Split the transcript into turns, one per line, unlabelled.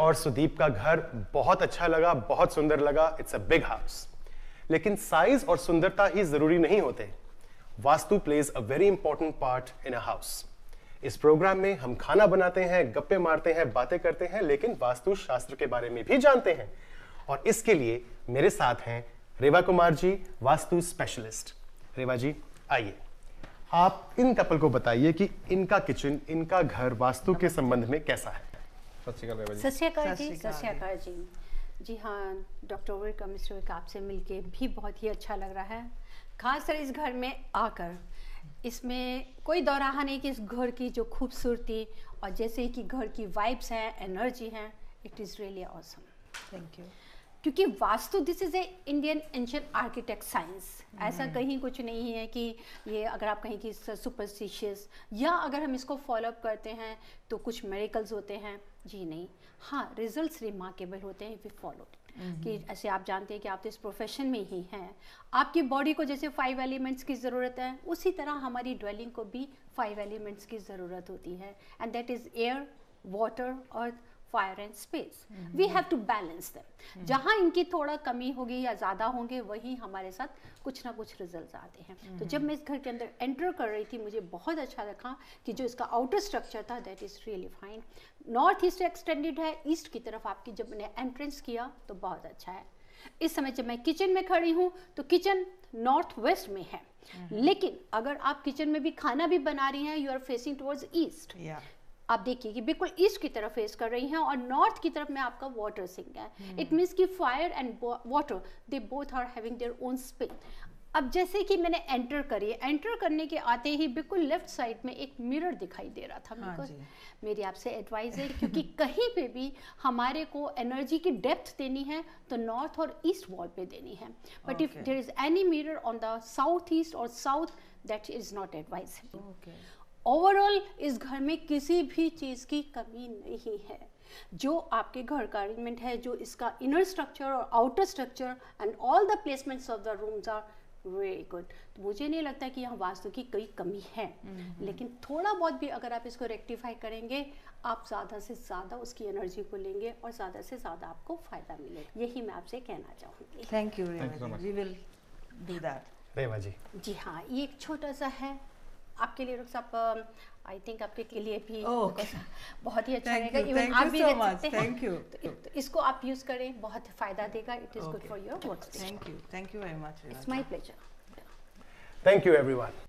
और सुदीप का घर बहुत अच्छा लगा, बहुत सुंदर लगा। इट्स अ बिग हाउस लेकिन साइज़ और सुंदरता ही ज़रूरी नहीं होते। Vastu plays a very important part in a house इस प्रोग्राम में हम खाना बनाते हैं, गप्पे मारते हैं, बातें करते हैं, लेकिन वास्तु शास्त्र के बारे में भी जानते हैं। और इसके लिए मेरे साथ हैं रेवा कुमार जी, वास्तु स्पेशलिस्ट रेवा जी, आइए। आप इन कपल को बताइए कि इनका किचन इनका घर वास्तु के संबंध में कैसा है?
जी।
जी हाँ डॉक्टर ओवर का मिस्टर का आपसे मिलके भी बहुत ही अच्छा लग रहा है। खासकर इस घर में आकर। इसमें कोई दौराहा नहीं कि इस घर की जो खूबसूरती और जैसे कि घर की वाइब्स हैं एनर्जी हैं it is really awesome
thank you
क्योंकि vastu this is a Indian ancient architect science ऐसा कहीं कुछ नहीं है कि ये अगर आप कहें कि सुपरस्टिशियस या अगर हम इसको फॉलोअप करते हैं तो कुछ मेरिकल्स होते हैं। जी नहीं। हाँ रिजल्ट्स रिमार्केबल होते हैं वी फॉलो कि ऐसे आप जानते हैं कि आप तो इस प्रोफेशन में ही हैं। आपकी बॉडी को जैसे फाइव एलिमेंट्स की ज़रूरत है उसी तरह हमारी ड्वेलिंग को भी फाइव एलिमेंट्स की ज़रूरत होती है। And that is air water और fire and space we have to balance them जहाँ इनकी थोड़ा कमी होगी या ज़्यादा होंगे वही हमारे साथ कुछ ना कुछ रिज़ल्ट आते हैं। तो जब मैं इस घर के अंदर एंटर कर रही थी मुझे बहुत अच्छा लगा कि जो इसका आउटर स्ट्रक्चर था that is really fine north east extended है ईस्ट की तरफ़ आपकी जब मैंने एंट्रेंस किया तो बहुत अच्छा है। इस समय जब मैं किचन में खड़ी हूँ तो किचन नॉर्थ वेस्ट में है। लेकिन अगर आप किचन में भी खाना भी बना रही हैं you are facing towards east आप देखिए कि बिल्कुल ईस्ट की तरफ़ फेस कर रही हैं और नॉर्थ की तरफ़ में आपका वाटर सिंह है। इट मीन्स कि fire and water they both are having their own spin अब जैसे कि मैंने एंटर करी एंटर करने के आते ही बिल्कुल लेफ़्ट साइड में एक मिरर दिखाई दे रहा था
हाँ
मेरे। को मेरी आपसे एडवाइस है क्योंकि कहीं पे भी हमारे को एनर्जी की डेप्थ देनी है तो नॉर्थ और ईस्ट वॉल पे देनी है। But if. There is any mirror on the south east और south that is not advisable
okay
overall इस घर में किसी भी चीज़ की कमी नहीं है। जो आपके घर का अरेंजमेंट है जो इसका इनर स्ट्रक्चर और outer structure and all the placements of the rooms are very good तो मुझे नहीं लगता कि यहाँ वास्तु की कोई कमी है। लेकिन थोड़ा बहुत भी अगर आप इसको रेक्टिफाई करेंगे आप ज़्यादा से ज़्यादा उसकी एनर्जी को लेंगे और ज़्यादा से ज़्यादा आपको फ़ायदा मिलेगा। यही मैं आपसे कहना चाहूँगी।
Thank you. We will do that
Reva ji.
जी हाँ ये एक छोटा सा है। आपके लिए रुख साहब आई थिंक आपके के लिए भी
Oh,
बहुत ही अच्छा रहेगा इवन आप भी
so
रख सकते हैं। तो इसको आप यूज़ करें बहुत फ़ायदा देगा it is good for your work
thank you thank you very much
it's my pleasure
thank you everyone